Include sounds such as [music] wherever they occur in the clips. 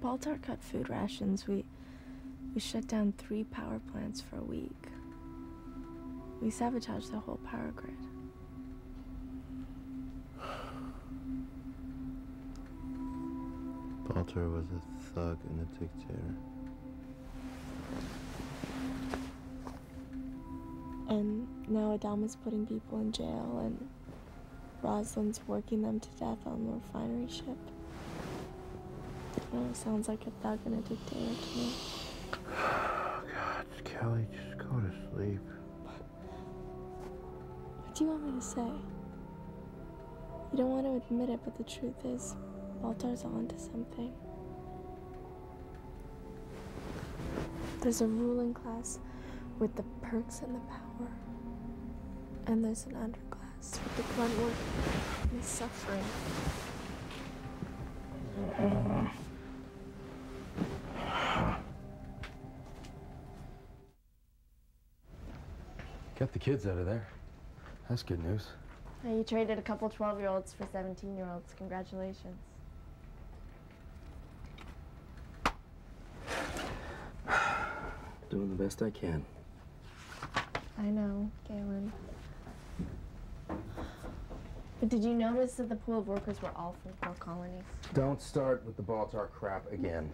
Baltar cut food rations, we we shut down three power plants for a week. We sabotaged the whole power grid. [sighs] Baltar was a thug and a dictator. And now Adama's putting people in jail, and Roslin's working them to death on the refinery ship. Oh, sounds like a thug and a dictator to me. [sighs] Oh, God, Cally, just go to sleep. What do you want me to say? You don't want to admit it, but the truth is, Baltar's onto something. There's a ruling class with the perks and the power. And there's an underclass with the grunt work and the suffering. Mm-hmm. Get the kids out of there. That's good news. You traded a couple 12 year olds for 17 year olds. Congratulations. [sighs] Doing the best I can. I know, Galen. But did you notice that the pool of workers were all from four colonies? Don't start with the Baltar crap again.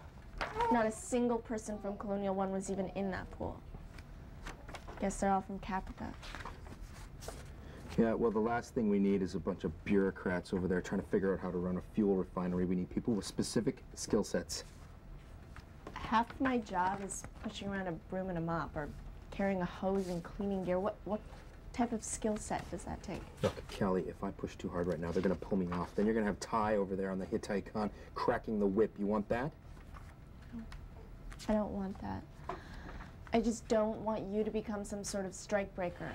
Not a single person from Colonial One was even in that pool. Guess they're all from Caprica. Yeah, well, the last thing we need is a bunch of bureaucrats over there trying to figure out how to run a fuel refinery. We need people with specific skill sets. Half my job is pushing around a broom and a mop or carrying a hose and cleaning gear. What, what type of skill set does that take? Look, Cally, if I push too hard right now, they're going to pull me off. Then you're going to have Tigh over there on the Hitei Kan cracking the whip. You want that? I don't want that. I just don't want you to become some sort of strike breaker.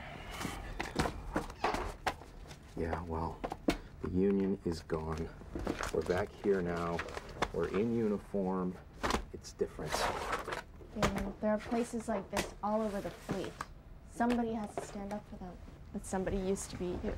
Yeah, well, the union is gone. We're back here now. We're in uniform. It's different. You know, there are places like this all over the fleet. Somebody has to stand up for them. But somebody used to be here.